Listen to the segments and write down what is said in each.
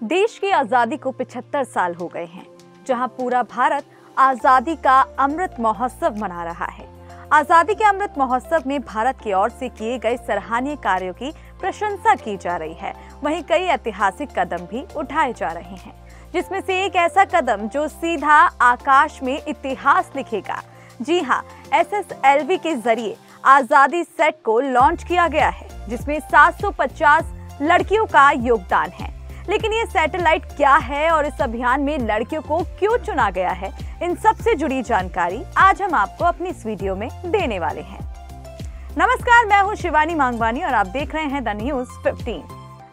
देश की आज़ादी को 75 साल हो गए हैं, जहाँ पूरा भारत आज़ादी का अमृत महोत्सव मना रहा है। आज़ादी के अमृत महोत्सव में भारत की ओर से किए गए सराहनीय कार्यों की प्रशंसा की जा रही है। वहीं कई ऐतिहासिक कदम भी उठाए जा रहे हैं, जिसमें से एक ऐसा कदम जो सीधा आकाश में इतिहास लिखेगा। जी हाँ एस के ज़रिए आज़ादी सेट को लॉन्च किया गया है, जिसमें 750 लड़कियों का योगदान है। लेकिन ये सैटेलाइट क्या है और इस अभियान में लड़कियों को क्यों चुना गया है? इन सबसे जुड़ी जानकारी आज हम आपको अपनी इस वीडियो में देने वाले हैं। नमस्कार, मैं हूँ शिवानी मांगवानी और आप देख रहे हैं द न्यूज़ 15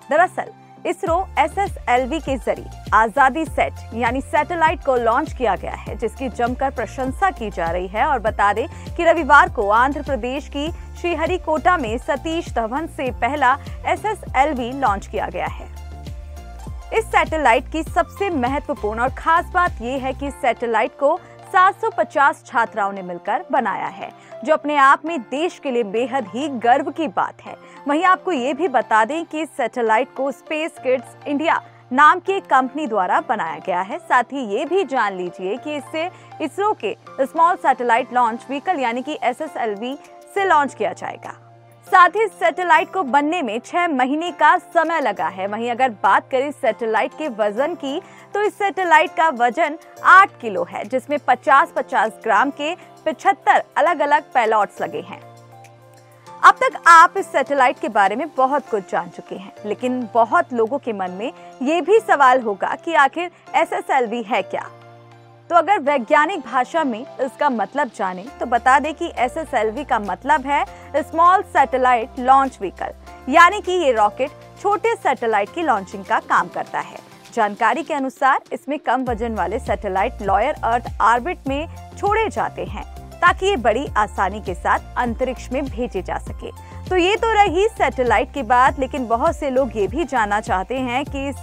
दरअसल, ISRO S S L V के ज़रिए आज़ादी सेट, यानी सैटेलाइट को लॉन्च किया गया है, जिसकी जमकर प्रशंसा की जा रही है। और बता दें कि रविवार को आंध्र प्रदेश की श्रीहरिकोटा में सतीश धवन से पहला S S L V launch किया गया है। इस सैटेलाइट की सबसे महत्वपूर्ण और खास बात यह है कि सैटेलाइट को 750 छात्राओं ने मिलकर बनाया है, जो अपने आप में देश के लिए बेहद ही गर्व की बात है। वहीं आपको ये भी बता दें कि इस सैटेलाइट को स्पेस किड्स इंडिया नाम की एक कंपनी द्वारा बनाया गया है। साथ ही ये भी जान लीजिए कि इससे इसरो के स्मॉल सैटेलाइट लॉन्च व्हीकल यानी कि एसएसएलवी से लॉन्च किया जाएगा। साथ ही सैटेलाइट को बनने में छह महीने का समय लगा है। वहीं अगर बात करें सैटेलाइट के वज़न की तो इस सैटेलाइट का वज़न 8 किलो है, जिसमें 50-50 ग्राम के 75 अलग अलग पैलॉट्स लगे हैं। अब तक आप इस सैटेलाइट के बारे में बहुत कुछ जान चुके हैं, लेकिन बहुत लोगों के मन में ये भी सवाल होगा कि आखिर एस है क्या? तो अगर वैज्ञानिक भाषा में इसका मतलब जाने तो बता दें कि एस का मतलब है स्मॉल सैटेलाइट लॉन्च व्हीकल, यानी कि ये रॉकेट छोटे सैटेलाइट की लॉन्चिंग का काम करता है। जानकारी के अनुसार इसमें कम वज़न वाले सैटेलाइट लॉयर अर्थ ऑर्बिट में छोड़े जाते हैं, ताकि ये बड़ी आसानी के साथ अंतरिक्ष में भेजे जा सके। तो ये तो रही सैटेलाइट की बात, लेकिन बहुत से लोग ये भी जानना चाहते हैं कि इस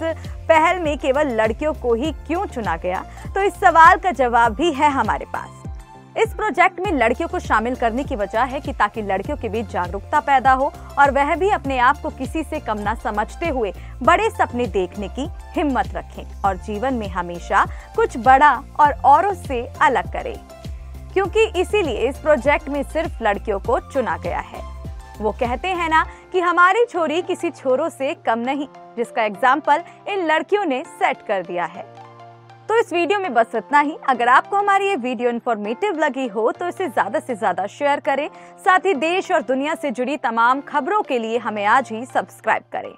पहल में केवल लड़कियों को ही क्यों चुना गया? तो इस सवाल का जवाब भी है हमारे पास। इस प्रोजेक्ट में लड़कियों को शामिल करने की वजह है कि ताकि लड़कियों के बीच जागरूकता पैदा हो और वह भी अपने आप को किसी से कम ना समझते हुए बड़े सपने देखने की हिम्मत रखें और जीवन में हमेशा कुछ बड़ा और औरों से अलग करें। क्योंकि इसीलिए इस प्रोजेक्ट में सिर्फ़ लड़कियों को चुना गया है। वो कहते हैं ना कि हमारी छोरी किसी छोरों से कम नहीं, जिसका एग्ज़ाम्पल इन लड़कियों ने सेट कर दिया है। तो इस वीडियो में बस इतना ही। अगर आपको हमारी ये वीडियो इन्फॉर्मेटिव लगी हो तो इसे ज़्यादा से ज़्यादा शेयर करें। साथ ही देश और दुनिया से जुड़ी तमाम खबरों के लिए हमें आज ही सब्सक्राइब करें।